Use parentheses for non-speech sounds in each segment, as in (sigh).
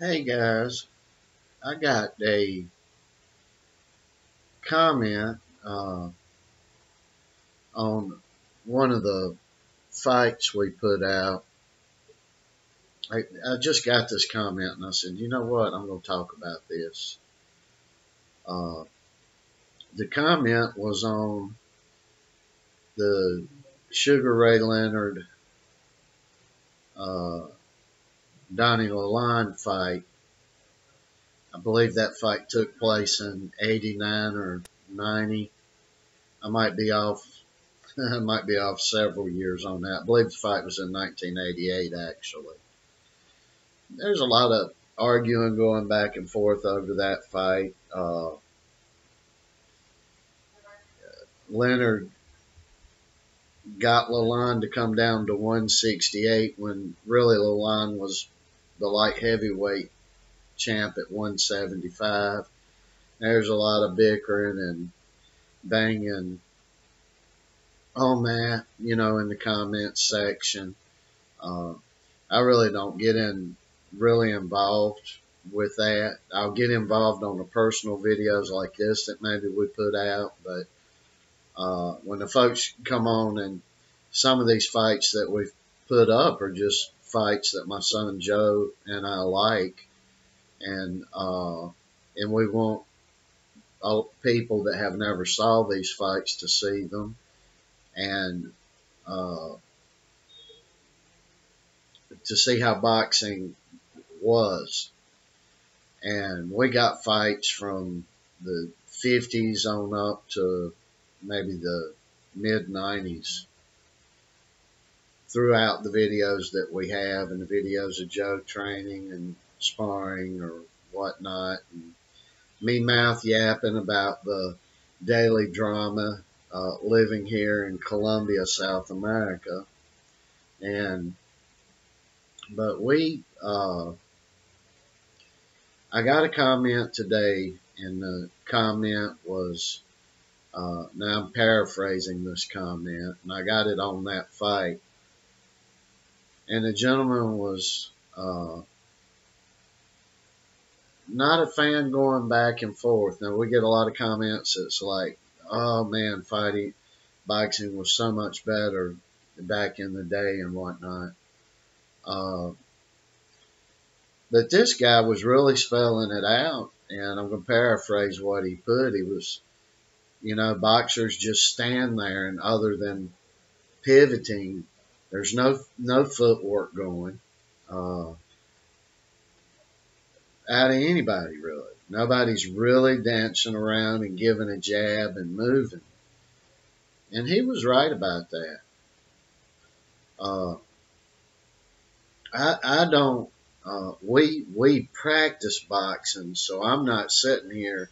Hey guys, I got a comment uh, on one of the fights we put out. I, I just got this comment and I said, you know what, I'm going to talk about this. Uh, the comment was on the Sugar Ray Leonard uh, Donny Lalonde fight. I believe that fight took place in 89 or 90. I might be off. (laughs) I might be off several years on that. I believe the fight was in 1988, actually. There's a lot of arguing going back and forth over that fight. Uh, Leonard got Lalonde to come down to 168 when really Lalonde was the light heavyweight champ at 175. There's a lot of bickering and banging on that, you know, in the comments section. Uh, I really don't get in really involved with that. I'll get involved on the personal videos like this that maybe we put out, but uh, when the folks come on and some of these fights that we've put up are just fights that my son Joe and I like, and uh, and we want people that have never saw these fights to see them, and uh, to see how boxing was. And we got fights from the 50s on up to maybe the mid 90s throughout the videos that we have and the videos of Joe training and sparring or whatnot. And me mouth yapping about the daily drama uh, living here in Colombia, South America. And, but we, uh, I got a comment today, and the comment was, uh, now I'm paraphrasing this comment, and I got it on that fight and the gentleman was uh, not a fan going back and forth. Now we get a lot of comments that's like, "Oh man, fighting boxing was so much better back in the day and whatnot." Uh, but this guy was really spelling it out, and I'm going to paraphrase what he put. He was, you know, boxers just stand there, and other than pivoting there's no no footwork going uh, out of anybody really. Nobody's really dancing around and giving a jab and moving. And he was right about that. Uh, I I don't. Uh, we we practice boxing, so I'm not sitting here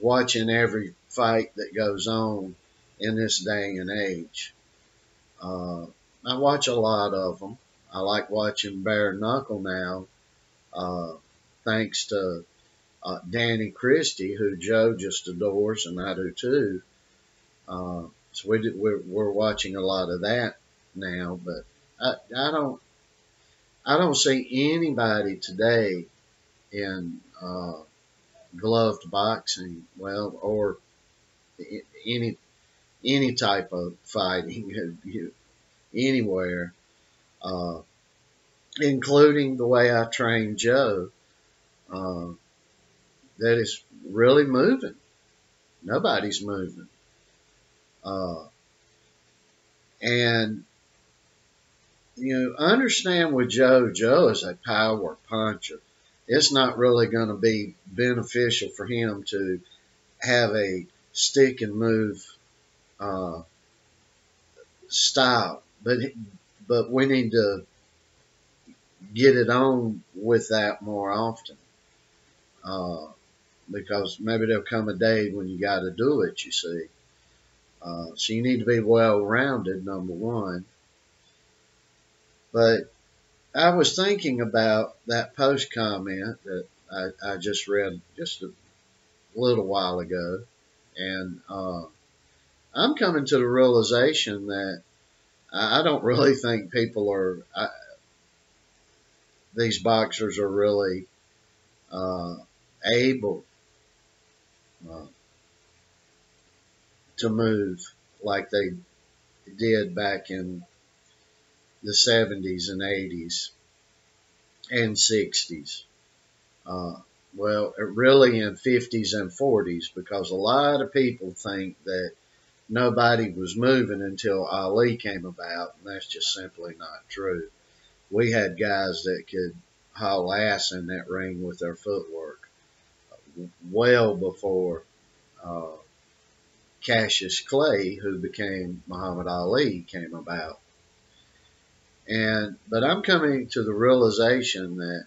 watching every fight that goes on in this day and age. Uh, I watch a lot of them. I like watching bare knuckle now, uh, thanks to uh, Danny Christie, who Joe just adores, and I do too. Uh, so we we're, we're watching a lot of that now, but I, I don't I don't see anybody today in uh, gloved boxing, well, or any any type of fighting. (laughs) anywhere, uh, including the way I train Joe, uh, that is really moving. Nobody's moving. Uh, and, you know, understand with Joe, Joe is a power puncher. It's not really going to be beneficial for him to have a stick and move uh, style but but we need to get it on with that more often. Uh, because maybe there'll come a day when you got to do it, you see. Uh, so you need to be well rounded, number one. But I was thinking about that post comment that I, I just read just a little while ago. And uh, I'm coming to the realization that I don't really think people are. I, these boxers are really uh, able uh, to move like they did back in the 70s and 80s and 60s. Uh, well, really in 50s and 40s because a lot of people think that nobody was moving until Ali came about, and that's just simply not true. We had guys that could haul ass in that ring with their footwork well before uh, Cassius Clay, who became Muhammad Ali, came about. And but I'm coming to the realization that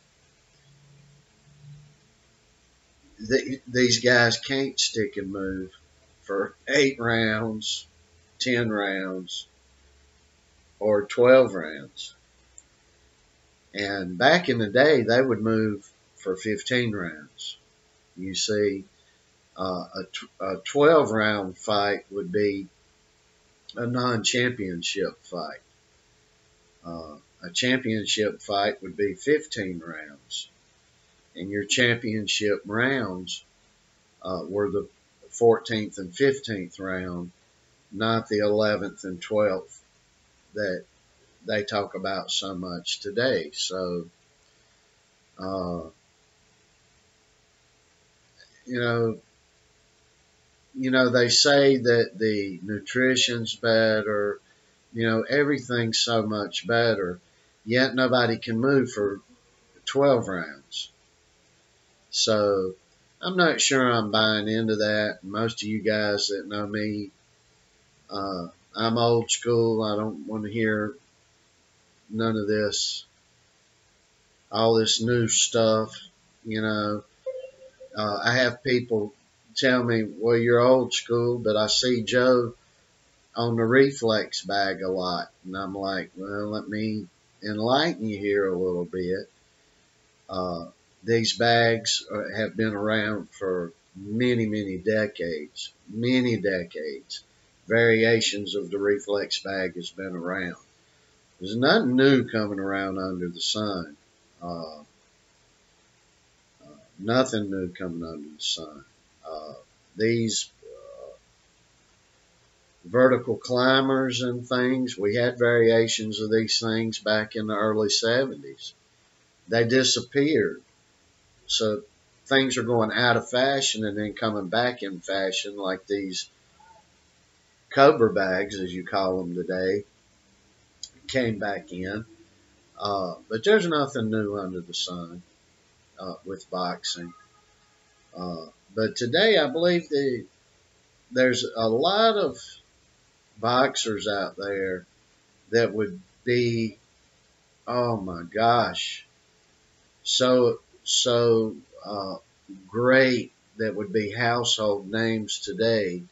the, these guys can't stick and move for eight rounds, ten rounds, or twelve rounds. And back in the day, they would move for 15 rounds. You see, uh, a, a 12 round fight would be a non championship fight. Uh, a championship fight would be 15 rounds. And your championship rounds uh, were the 14th and 15th round, not the 11th and 12th that they talk about so much today. So, uh, you know, you know, they say that the nutrition's better, you know, everything's so much better, yet nobody can move for 12 rounds. So I'm not sure I'm buying into that. Most of you guys that know me, uh, I'm old school. I don't want to hear none of this, all this new stuff, you know. Uh, I have people tell me, well, you're old school, but I see Joe on the reflex bag a lot. And I'm like, well, let me enlighten you here a little bit. Uh, these bags are, have been around for many, many decades, many decades. Variations of the reflex bag has been around. There's nothing new coming around under the sun. Uh, uh, nothing new coming under the sun. Uh, these uh, vertical climbers and things, we had variations of these things back in the early 70s. They disappeared. So things are going out of fashion and then coming back in fashion, like these Cobra bags, as you call them today, came back in. Uh, but there's nothing new under the sun uh, with boxing. Uh, but today, I believe the there's a lot of boxers out there that would be, oh my gosh, so so uh, great that would be household names today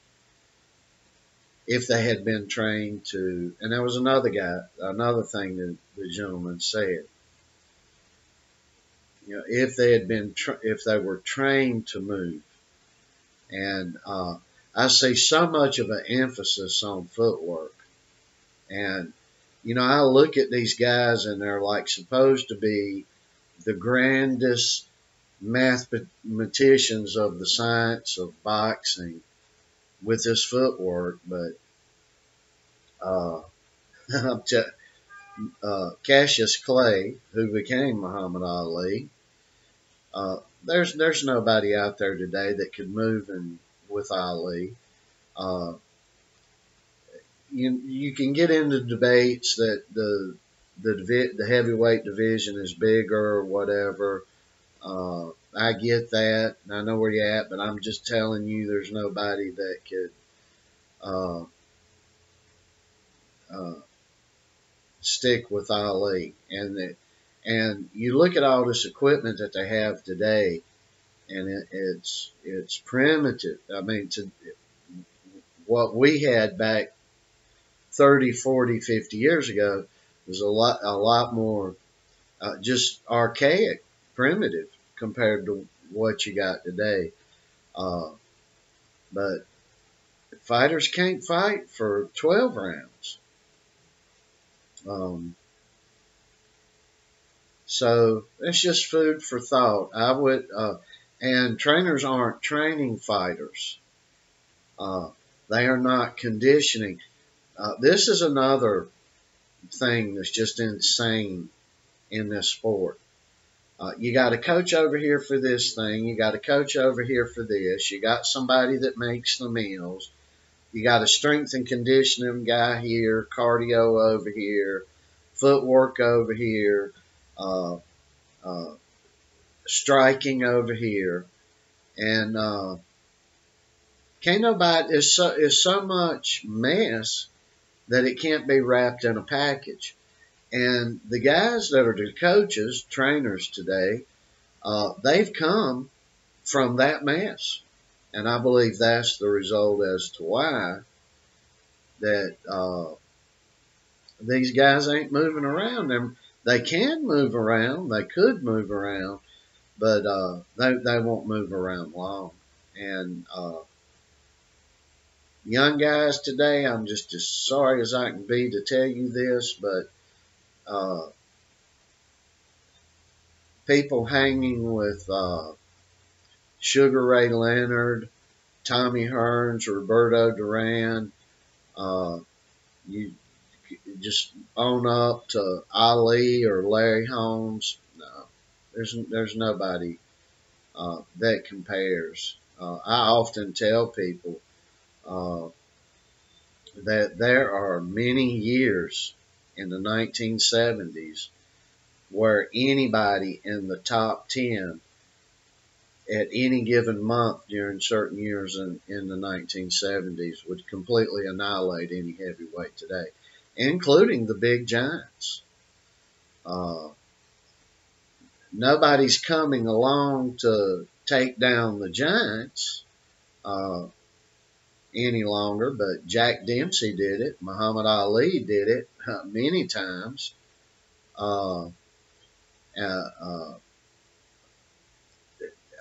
if they had been trained to, and there was another guy, another thing that the gentleman said. You know, if they had been, if they were trained to move, and uh, I see so much of an emphasis on footwork, and you know, I look at these guys and they're like supposed to be the grandest mathematicians of the science of boxing with his footwork, but uh, (laughs) uh, Cassius Clay, who became Muhammad Ali, uh, there's there's nobody out there today that could move in with Ali. Uh, you you can get into debates that the the the heavyweight division is bigger or whatever. Uh, I get that. I know where you're at, but I'm just telling you, there's nobody that could uh, uh, stick with Ali. And the, and you look at all this equipment that they have today, and it, it's it's primitive. I mean, to what we had back 30, 40, 50 years ago was a lot a lot more uh, just archaic, primitive compared to what you got today. Uh, but fighters can't fight for 12 rounds. Um, So it's just food for thought. I would, uh, and trainers aren't training fighters. Uh, they are not conditioning. Uh, this is another thing that's just insane in this sport. Uh, you got a coach over here for this thing. You got a coach over here for this. You got somebody that makes the meals. You got a strength and conditioning guy here, cardio over here, footwork over here, uh, uh, striking over here, and uh, can't nobody is so is so much mess that it can't be wrapped in a package. And the guys that are the coaches, trainers today, uh, they've come from that mess. And I believe that's the result as to why that uh, these guys ain't moving around. Them they can move around, they could move around, but uh, they they won't move around long. And uh, young guys today, I'm just as sorry as I can be to tell you this, but uh, people hanging with uh, Sugar Ray Leonard, Tommy Hearns, Roberto Duran, uh, you just own up to Ali or Larry Holmes. No, there's there's nobody uh, that compares. Uh, I often tell people uh, that there are many years in the 1970s where anybody in the top 10 at any given month during certain years in, in the 1970s would completely annihilate any heavyweight today, including the big giants. Uh, nobody's coming along to take down the giants. Uh, any longer, but Jack Dempsey did it. Muhammad Ali did it uh, many times. Uh, uh, uh,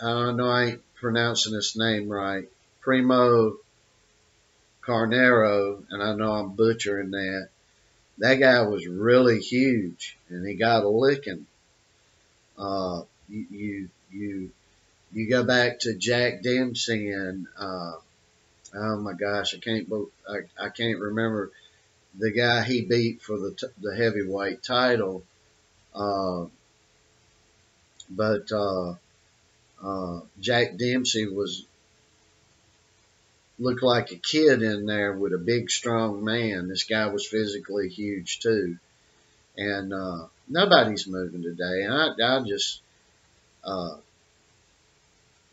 I know I ain't pronouncing his name right. Primo Carnero, and I know I'm butchering that. That guy was really huge, and he got a licking. Uh, you, you, you, you go back to Jack Dempsey and, uh, oh my gosh, I can't I, I can't remember the guy he beat for the the heavyweight title. Uh, but uh, uh, Jack Dempsey was looked like a kid in there with a big strong man. This guy was physically huge too, and uh, nobody's moving today. And I, I just uh,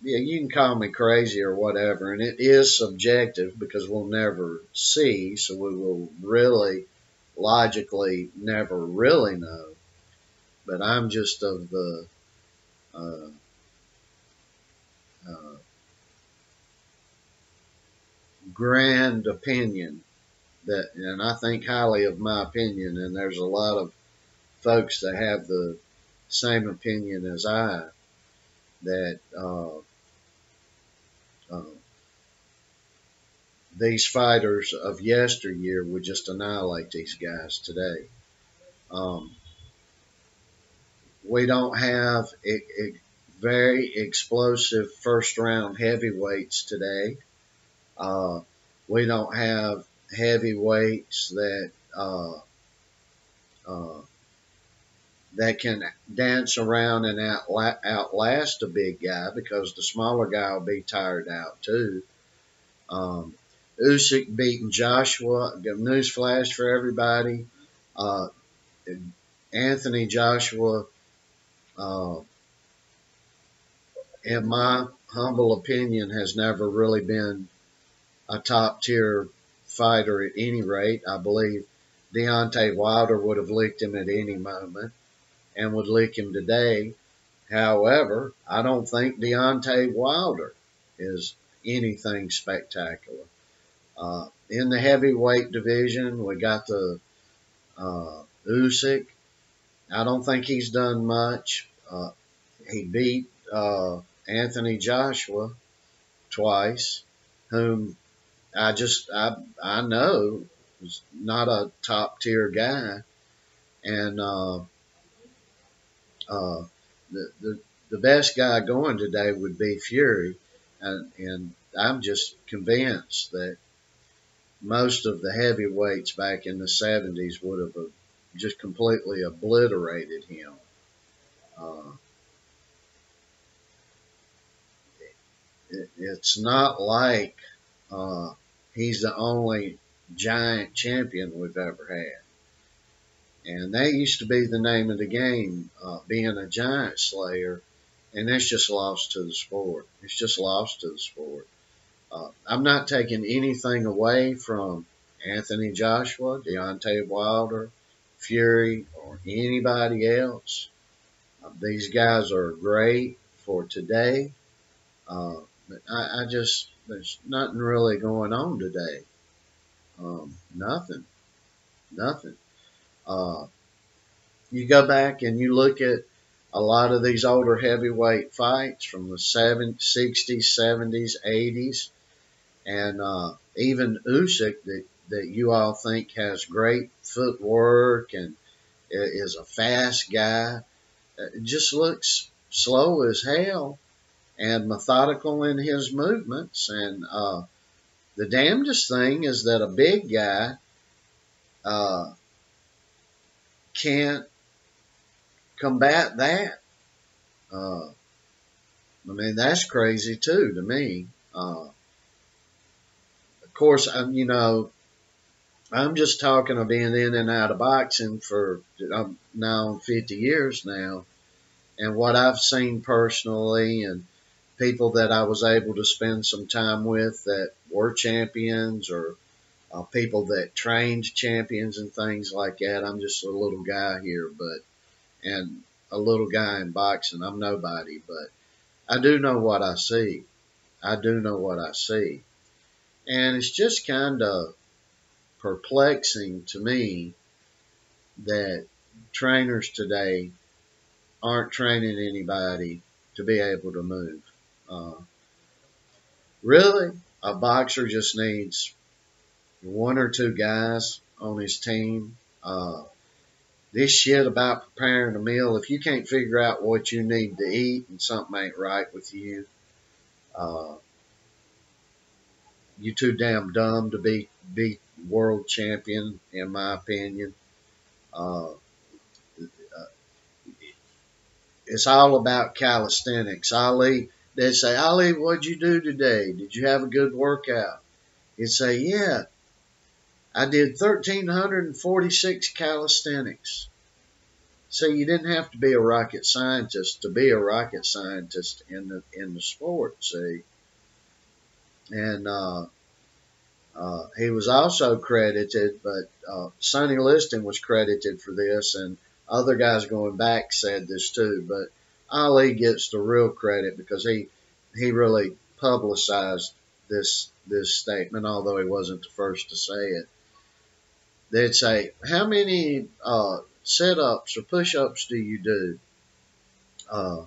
yeah, you can call me crazy or whatever, and it is subjective because we'll never see, so we will really logically never really know. But I'm just of the uh, uh, grand opinion that, and I think highly of my opinion, and there's a lot of folks that have the same opinion as I that uh, these fighters of yesteryear would just annihilate these guys today. Um, we don't have very explosive first round heavyweights today. Uh, we don't have heavyweights that uh, uh, that can dance around and outla- outlast a big guy because the smaller guy will be tired out too. Um, Usyk beating Joshua. Newsflash for everybody. Uh, Anthony Joshua, uh, in my humble opinion, has never really been a top tier fighter at any rate. I believe Deontay Wilder would have licked him at any moment and would lick him today. However, I don't think Deontay Wilder is anything spectacular. Uh, in the heavyweight division, we got the uh, Usyk. I don't think he's done much. Uh, he beat uh, Anthony Joshua twice, whom I just I I know is not a top tier guy, and uh, Uh, the, the the best guy going today would be Fury, and, and I'm just convinced that most of the heavyweights back in the 70s would have uh, just completely obliterated him. Uh, it, it's not like uh, he's the only giant champion we've ever had. And that used to be the name of the game, uh, being a giant slayer. And that's just lost to the sport. It's just lost to the sport. Uh, I'm not taking anything away from Anthony Joshua, Deontay Wilder, Fury, or anybody else. Uh, these guys are great for today. Uh, but I, I, just, there's nothing really going on today. Um, nothing. Nothing. Uh, you go back and you look at a lot of these older heavyweight fights from the 70s, 60s, 70s, 80s, and uh, even Usyk that, that you all think has great footwork and is a fast guy, just looks slow as hell and methodical in his movements. And uh, the damnedest thing is that a big guy uh, can't combat that. Uh, I mean, that's crazy too to me. Uh, course, I'm, you know, I'm just talking of being in and out of boxing for I'm now 50 years now, and what I've seen personally and people that I was able to spend some time with that were champions or uh, people that trained champions and things like that. I'm just a little guy here, but and a little guy in boxing. I'm nobody, but I do know what I see. I do know what I see. And it's just kind of perplexing to me that trainers today aren't training anybody to be able to move. Uh, really, a boxer just needs one or two guys on his team. Uh, this shit about preparing a meal, if you can't figure out what you need to eat and something ain't right with you, uh, you too damn dumb to be be world champion, in my opinion. Uh, it's all about calisthenics. Ali, they say, Ali, what'd you do today? Did you have a good workout? He'd say, yeah, I did 1,346 calisthenics. So you didn't have to be a rocket scientist to be a rocket scientist in the in the sport. See, and uh, uh, he was also credited, but uh, Sonny Liston was credited for this, and other guys going back said this too. But Ali gets the real credit because he he really publicized this this statement, although he wasn't the first to say it they'd say, How many uh, sit ups or push ups do you do? Uh,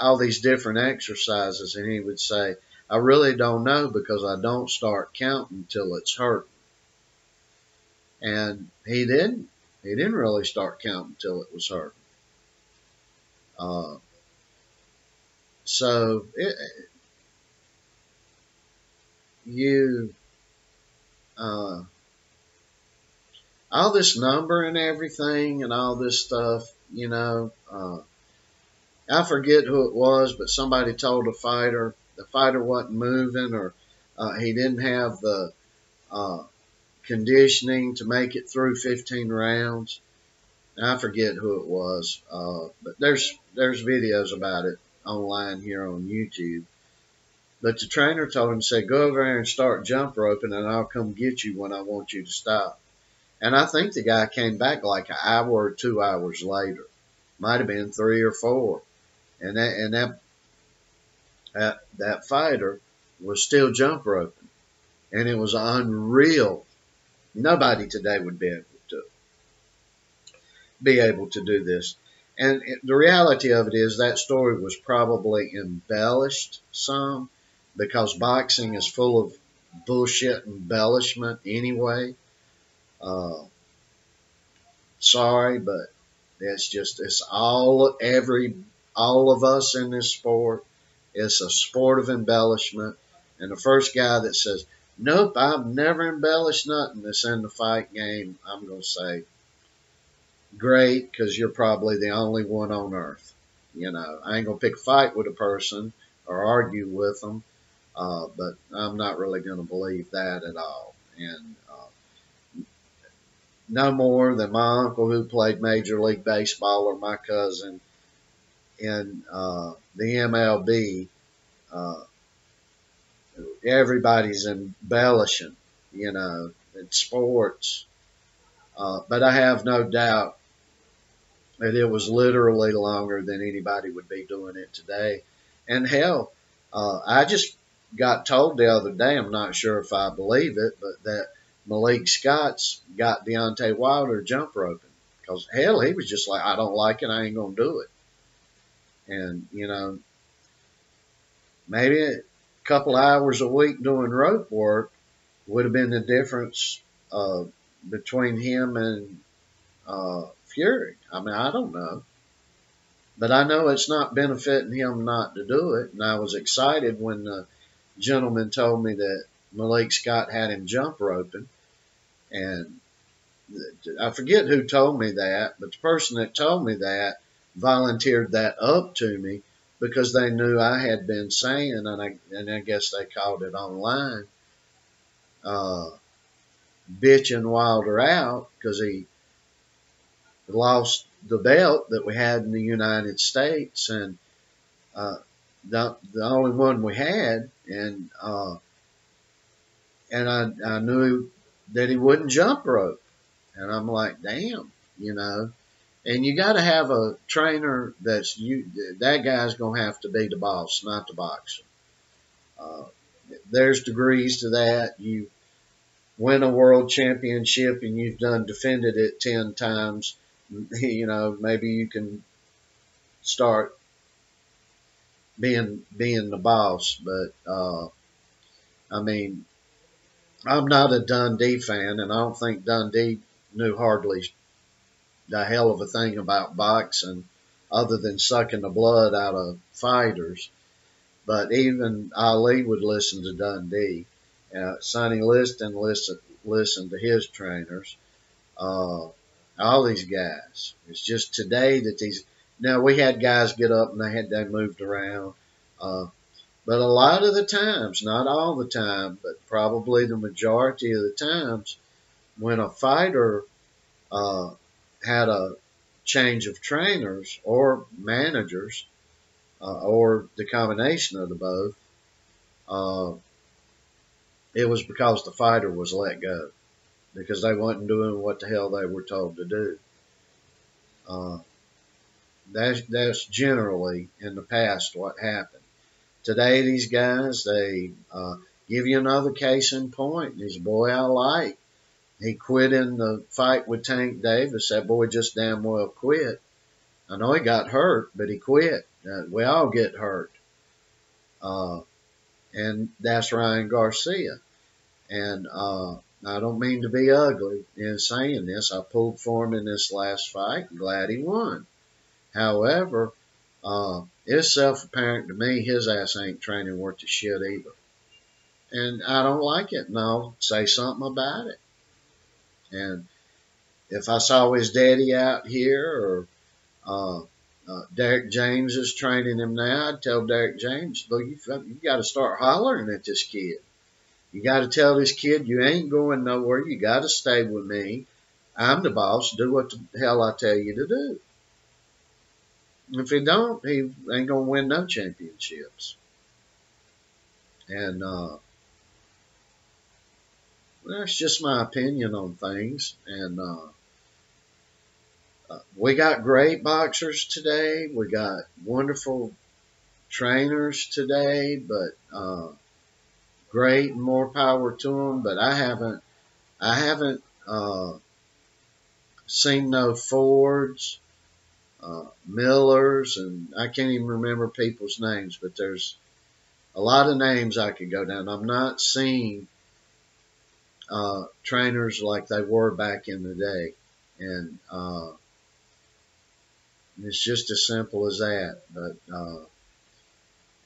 all these different exercises. And he would say, I really don't know because I don't start counting till it's hurt. And he didn't. He didn't really start counting till it was hurt. Uh, so it, you uh, all this number and everything and all this stuff, you know, uh, I forget who it was, but somebody told a fighter the fighter wasn't moving or uh, he didn't have the uh, conditioning to make it through 15 rounds. I forget who it was, uh, but there's there's videos about it online here on YouTube. But the trainer told him, said, go over there and start jump roping and I'll come get you when I want you to stop. And I think the guy came back like an hour or two hours later. Might have been three or four. And that, and that, that, that fighter was still jump roping. And it was unreal. Nobody today would be able to be able to do this. And it, the reality of it is that story was probably embellished some because boxing is full of bullshit embellishment anyway. Uh, sorry, but It's just it's all every all of us in this sport. It's a sport of embellishment. And the first guy that says, Nope, I've never embellished nothing that's in the fight game, I'm gonna say, Great, because you're probably the only one on earth. You know, I ain't gonna pick a fight with a person or argue with them, uh, but I'm not really gonna believe that at all. And uh, no more than my uncle who played Major League Baseball or my cousin And, uh, the MLB. Uh, everybody's embellishing, you know, in sports. Uh, but I have no doubt that it was literally longer than anybody would be doing it today. And hell, uh, I just got told the other day, I'm not sure if I believe it, but that Malik Scott's got Deontay Wilder jump roping. Because hell, he was just like, I don't like it, I ain't going to do it. And, you know, maybe a couple hours a week doing rope work would have been the difference uh, between him and uh, Fury. I mean, I don't know. But I know it's not benefiting him not to do it. And I was excited when the gentleman told me that Malik Scott had him jump roping. And I forget who told me that, but the person that told me that volunteered that up to me because they knew I had been saying, and I, and I guess they called it online, uh, bitching Wilder out because he lost the belt that we had in the United States. And uh, the, the only one we had, and uh, and I, I knew that he wouldn't jump rope, and I'm like, damn, you know, and you got to have a trainer that's you. That guy's gonna have to be the boss, not the boxer. Uh, there's degrees to that. You win a world championship and you've done defended it ten times. (laughs) You know, maybe you can start being being the boss. But uh, I mean, I'm not a Dundee fan, and I don't think Dundee knew hardly the hell of a thing about boxing other than sucking the blood out of fighters. But even Ali would listen to Dundee. Uh, Sonny Liston listened, listened to his trainers. Uh, all these guys. It's just today that these. Now we had guys get up and they had they moved around, uh, but a lot of the times, not all the time, but probably the majority of the times, when a fighter uh, had a change of trainers or managers uh, or the combination of the both, uh, it was because the fighter was let go because they wasn't doing what the hell they were told to do. Uh, that's that's generally in the past what happened. Today, these guys they uh, give you another case in point. He's a boy I like. He quit in the fight with Tank Davis. That boy just damn well quit. I know he got hurt, but he quit. Uh, we all get hurt. Uh, and that's Ryan Garcia. And uh, I don't mean to be ugly in saying this. I pulled for him in this last fight. Glad he won. However, uh, it's self apparent to me his ass ain't training worth a shit either. And I don't like it, I'll say something about it. And if I saw his daddy out here or uh, uh, Derrick James is training him now, I'd tell Derrick James, look, you, you got to start hollering at this kid. You got to tell this kid you ain't going nowhere. You got to stay with me. I'm the boss. Do what the hell I tell you to do. If he don't, he ain't gonna win no championships. And uh, that's just my opinion on things. And uh, uh, we got great boxers today. We got wonderful trainers today, but uh, great and more power to them. But I haven't, I haven't uh, seen no Fords, uh, Millers, and I can't even remember people's names. But there's a lot of names I could go down. I'm not seeing uh, trainers like they were back in the day. And uh, It's just as simple as that. But uh,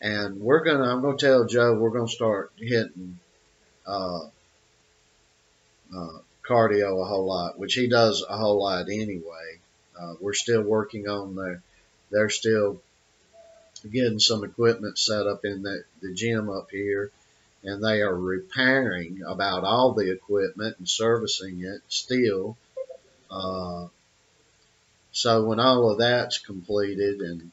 and we're gonna, I'm gonna tell Joe we're gonna start hitting uh, uh, cardio a whole lot, which he does a whole lot anyway. Uh, we're still working on the, they're still getting some equipment set up in the, the gym up here and they are repairing about all the equipment and servicing it still. Uh, so when all of that's completed and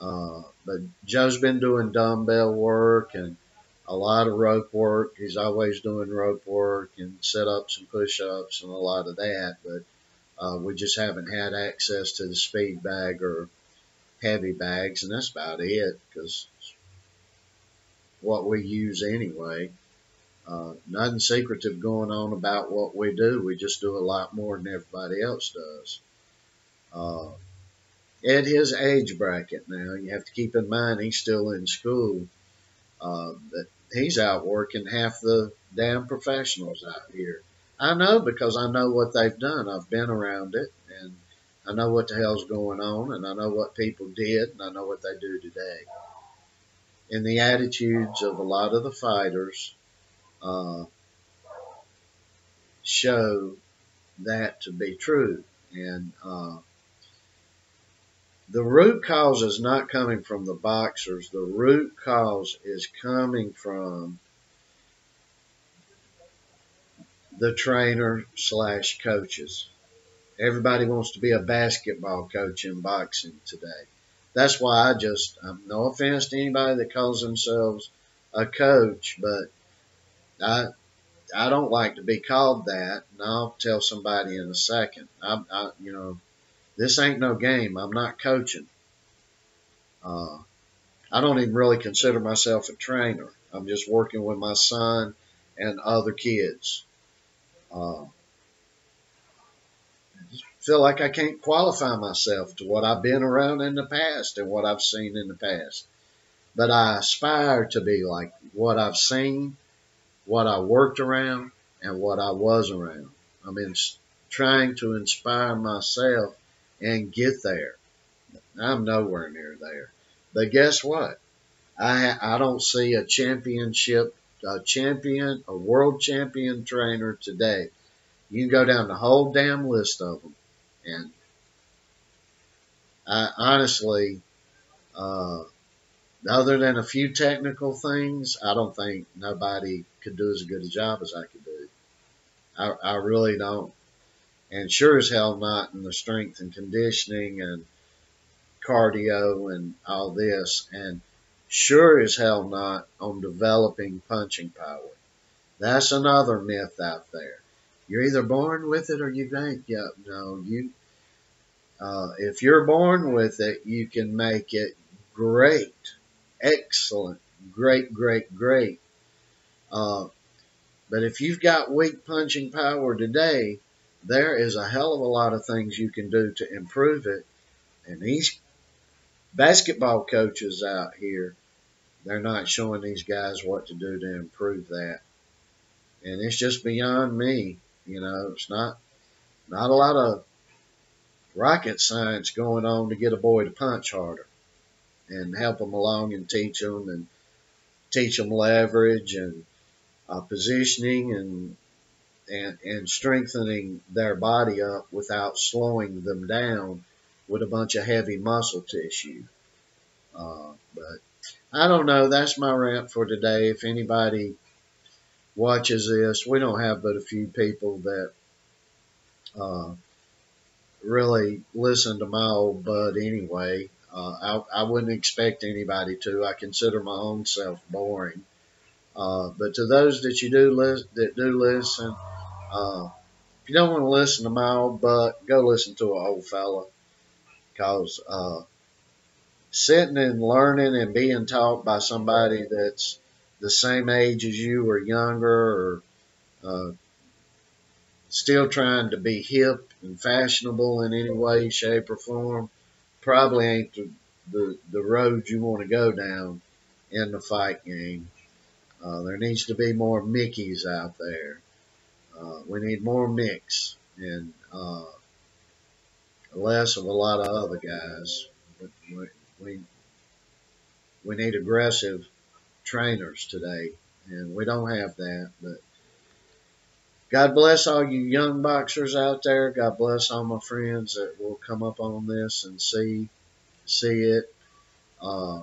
uh, but Joe's been doing dumbbell work and a lot of rope work. He's always doing rope work and sit ups and push ups and a lot of that. But uh, we just haven't had access to the speed bag or heavy bags, and that's about it because what we use anyway. Uh, nothing secretive going on about what we do. We just do a lot more than everybody else does. Uh, at his age bracket now, you have to keep in mind he's still in school. Uh, that he's out working half the damn professionals out here. I know because I know what they've done. I've been around it and I know what the hell's going on and I know what people did and I know what they do today. And the attitudes of a lot of the fighters uh, show that to be true. And uh, the root cause is not coming from the boxers. The root cause is coming from the trainer slash coaches. Everybody wants to be a basketball coach in boxing today. That's why I just, um, no offense to anybody that calls themselves a coach, but I, I don't like to be called that, and I'll tell somebody in a second. I, I you know, this ain't no game. I'm not coaching. Uh, I don't even really consider myself a trainer. I'm just working with my son and other kids. Uh, feel like I can't qualify myself to what I've been around in the past and what I've seen in the past. But I aspire to be like what I've seen, what I worked around, and what I was around. I'm in, trying to inspire myself and get there. I'm nowhere near there. But guess what? I I don't see a championship, a champion, a world champion trainer today. You can go down the whole damn list of them, and I honestly, uh, other than a few technical things, I don't think nobody could do as good a job as I could do. I, I really don't and sure as hell not in the strength and conditioning and cardio and all this, and sure as hell not on developing punching power. That's another myth out there. You're either born with it or you ain't. Yeah, no, you. Uh, if you're born with it, you can make it great, excellent, great, great, great. Uh, but if you've got weak punching power today, there is a hell of a lot of things you can do to improve it. And these basketball coaches out here, they're not showing these guys what to do to improve that. And it's just beyond me. You know, it's not not a lot of rocket science going on to get a boy to punch harder and help them along and teach them and teach them leverage and uh, positioning and and, and strengthening their body up without slowing them down with a bunch of heavy muscle tissue. Uh, but I don't know. That's my rant for today. If anybody watches this, we don't have but a few people that uh, really listen to my old bud anyway. Uh, I, I wouldn't expect anybody to. I consider my own self boring. Uh, but to those that you do li- that do listen, uh, if you don't want to listen to my old butt, go listen to an old fella. Because uh, sitting and learning and being taught by somebody that's the same age as you or younger or uh, still trying to be hip and fashionable in any way, shape, or form probably ain't the, the, the road you want to go down in the fight game. Uh, there needs to be more Mickeys out there. Uh, we need more mix. And uh, less of a lot of other guys. But we, we, we need aggressive trainers today, and we don't have that. But God bless all you young boxers out there. God bless all my friends that will come up on this and see see it. Uh,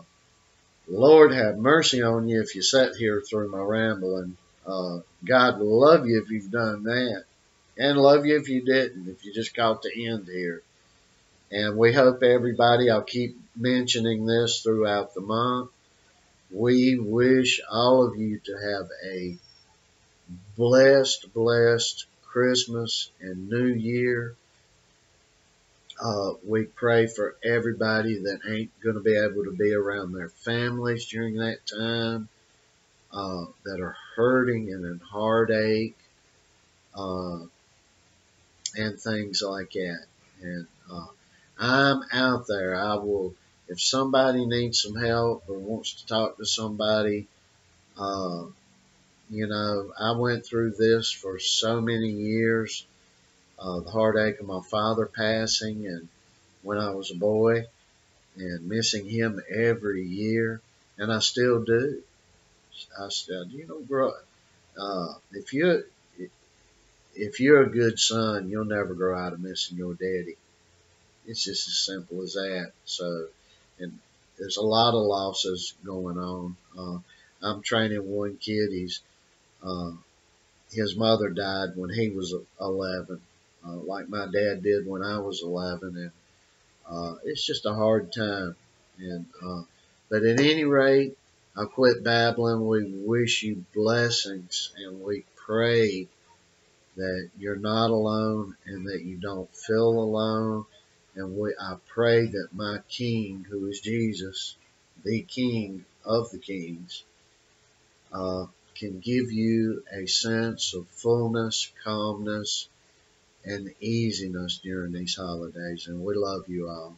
Lord have mercy on you if you sat here through my rambling. Uh, God will love you if you've done that, and love you if you didn't. If you just caught the end here. And we hope everybody. I'll keep mentioning this throughout the month. We wish all of you to have a blessed, blessed Christmas and New Year. Uh, we pray for everybody that ain't going to be able to be around their families during that time, uh, that are hurting and in heartache, uh, and things like that. And uh, I'm out there. I will, if somebody needs some help or wants to talk to somebody, uh, you know, I went through this for so many years. Uh, the heartache of my father passing and when I was a boy and missing him every year. And I still do. I still, you know, grow, uh, if you, if you're a good son, you'll never grow out of missing your daddy. It's just as simple as that. So, and there's a lot of losses going on. Uh, I'm training one kid. He's uh, his mother died when he was 11, uh, like my dad did when I was 11, and uh, it's just a hard time. And uh, but at any rate, I'll quit babbling. We wish you blessings, and we pray that you're not alone and that you don't feel alone. And we, I pray that my King, who is Jesus, the King of the Kings, uh, can give you a sense of fullness, calmness, and easiness during these holidays. And we love you all.